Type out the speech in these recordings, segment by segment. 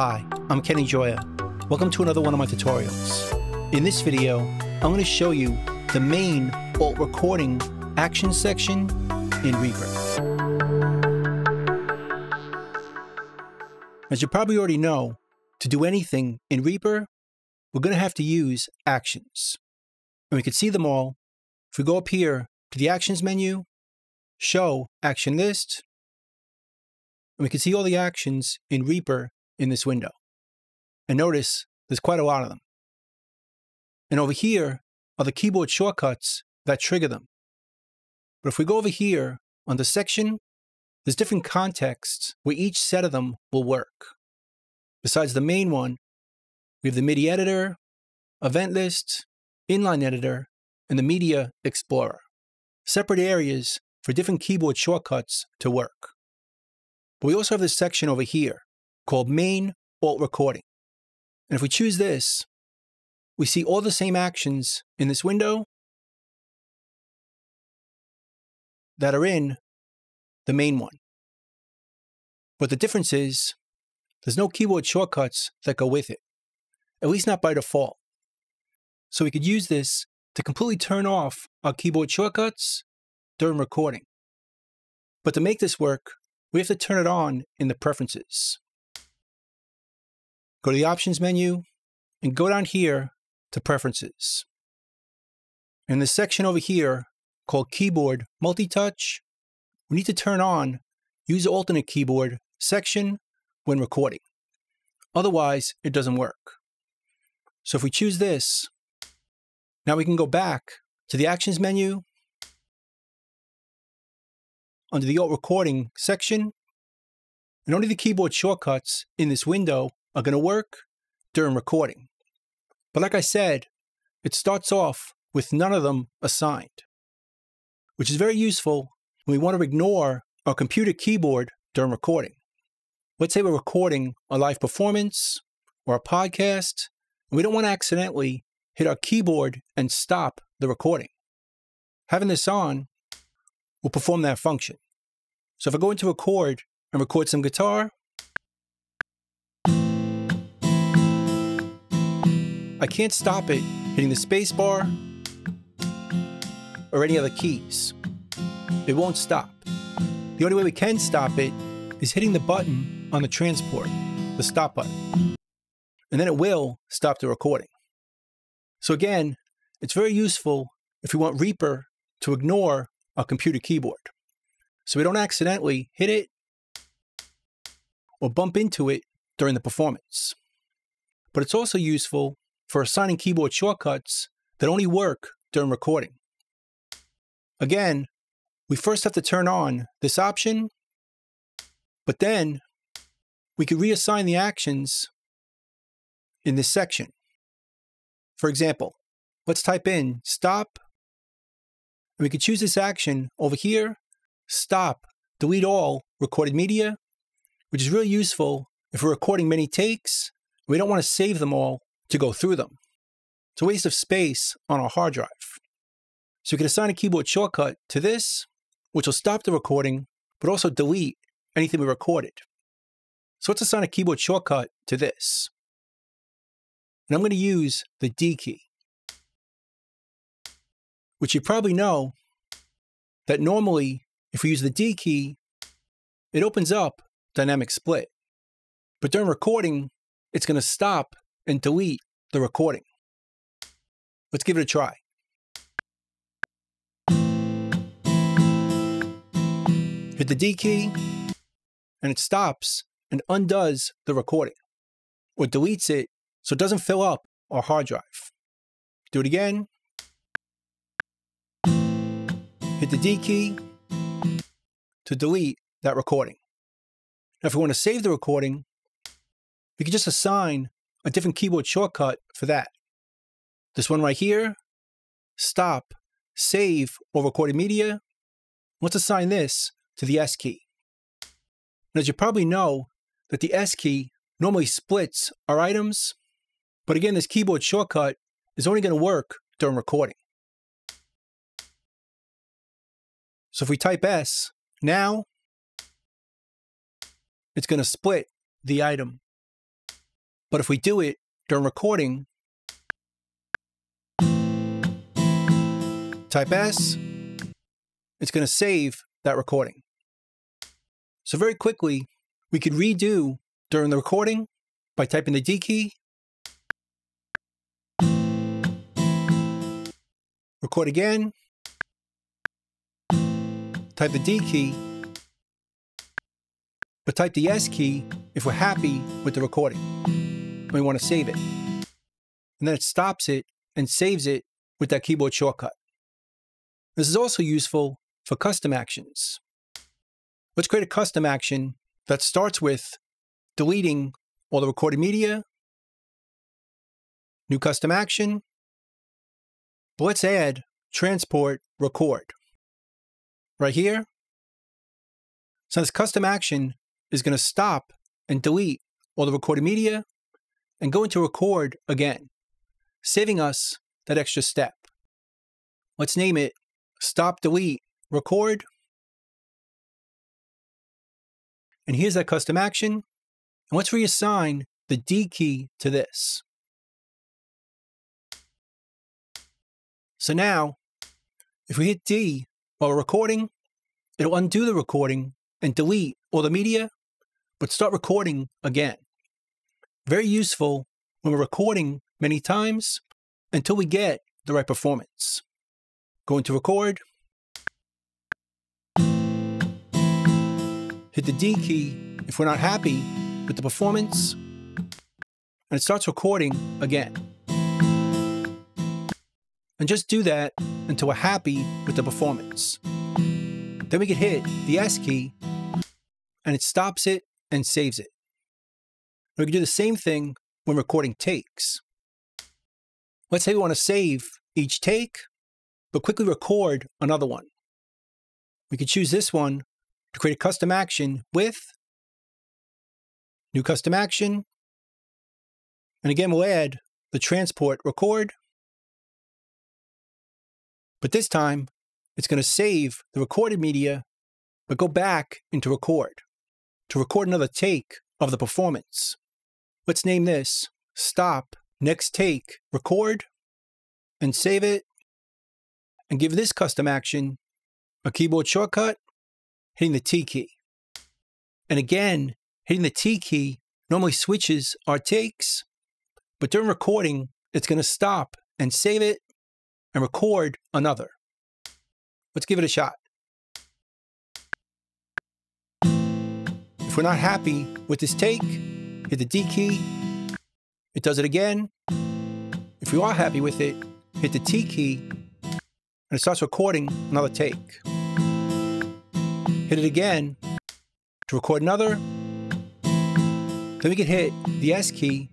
Hi, I'm Kenny Gioia. Welcome to another one of my tutorials. In this video, I'm going to show you the main alt recording action section in Reaper. As you probably already know, to do anything in Reaper, we're going to have to use actions. And we can see them all. If we go up here to the actions menu, show action list, and we can see all the actions in Reaper in this window. And notice there's quite a lot of them. And over here are the keyboard shortcuts that trigger them. But if we go over here on the section, there's different contexts where each set of them will work. Besides the main one, we have the MIDI editor, event list, inline editor, and the media explorer. Separate areas for different keyboard shortcuts to work. But we also have this section over here called main alt recording. And if we choose this, we see all the same actions in this window that are in the main one. But the difference is there's no keyboard shortcuts that go with it, at least not by default. So we could use this to completely turn off our keyboard shortcuts during recording. But to make this work, we have to turn it on in the preferences. Go to the options menu and go down here to preferences. In this section over here called keyboard multi-touch, we need to turn on use alternate keyboard section when recording. Otherwise, it doesn't work. So if we choose this, now we can go back to the actions menu under the alt recording section, and only the keyboard shortcuts in this window are going to work during recording. But like I said, it starts off with none of them assigned, which is very useful when we want to ignore our computer keyboard during recording. Let's say we're recording a live performance or a podcast, and we don't want to accidentally hit our keyboard and stop the recording. Having this on will perform that function. So if I go into record and record some guitar, I can't stop it hitting the space bar or any other keys. It won't stop. The only way we can stop it is hitting the button on the transport, the stop button. And then it will stop the recording. So again, it's very useful if we want Reaper to ignore our computer keyboard. So we don't accidentally hit it or bump into it during the performance. But it's also useful for assigning keyboard shortcuts that only work during recording. Again, we first have to turn on this option, but then we can reassign the actions in this section. For example, let's type in stop, and we can choose this action over here, stop, delete all recorded media, which is really useful if we're recording many takes, we don't want to save them all to go through them. It's a waste of space on our hard drive. So we can assign a keyboard shortcut to this, which will stop the recording, but also delete anything we recorded. So let's assign a keyboard shortcut to this. And I'm going to use the D key, which you probably know that normally if we use the D key, it opens up dynamic split. But during recording, it's going to stop and delete the recording. Let's give it a try. Hit the D key, and it stops and undoes the recording, or deletes it so it doesn't fill up our hard drive. Do it again. Hit the D key to delete that recording. Now, if we want to save the recording, we can just assign a different keyboard shortcut for that. This one right here, stop, save, or recorded media. Let's assign this to the S key. And as you probably know, that the S key normally splits our items, but again, this keyboard shortcut is only going to work during recording. So if we type S, now it's going to split the item But if we do it during recording, type S, it's going to save that recording. So very quickly, we could redo during the recording by typing the D key, record again, type the D key, but type the S key if we're happy with the recording we want to save it. And then it stops it and saves it with that keyboard shortcut. This is also useful for custom actions. Let's create a custom action that starts with deleting all the recorded media, new custom action, but let's add transport record. Right here. So this custom action is going to stop and delete all the recorded media and go into record again, saving us that extra step. Let's name it stop, delete, record. And here's that custom action. And let's reassign the D key to this. So now, if we hit D while recording, it'll undo the recording and delete all the media, but start recording again. Very useful when we're recording many times until we get the right performance. Going to record, hit the D key if we're not happy with the performance, and it starts recording again. And just do that until we're happy with the performance. Then we can hit the S key, and it stops it and saves it. We can do the same thing when recording takes. Let's say we want to save each take, but quickly record another one. We could choose this one to create a custom action with new custom action. And again, we'll add the transport record. But this time, it's going to save the recorded media, but go back into record to record another take of the performance. Let's name this stop, next take, record, and save it, and give this custom action a keyboard shortcut hitting the T key. And again, hitting the T key normally switches our takes, but during recording, it's going to stop and save it and record another. Let's give it a shot. If we're not happy with this take, hit the D key. It does it again. If you are happy with it, hit the T key, and it starts recording another take hit it again to record another. Then we can hit the S key,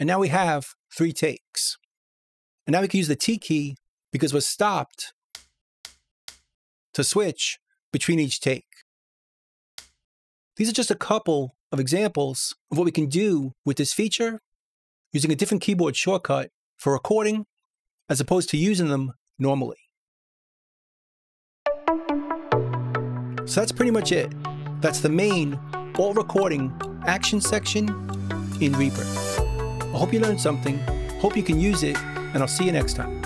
and now we have three takes. And now we can use the T key because we're stopped to switch between each take. These are just a couple of examples of what we can do with this feature using a different keyboard shortcut for recording as opposed to using them normally. So that's pretty much it. That's the main alt recording action section in Reaper. I hope you learned something, hope you can use it, and I'll see you next time.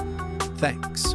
Thanks.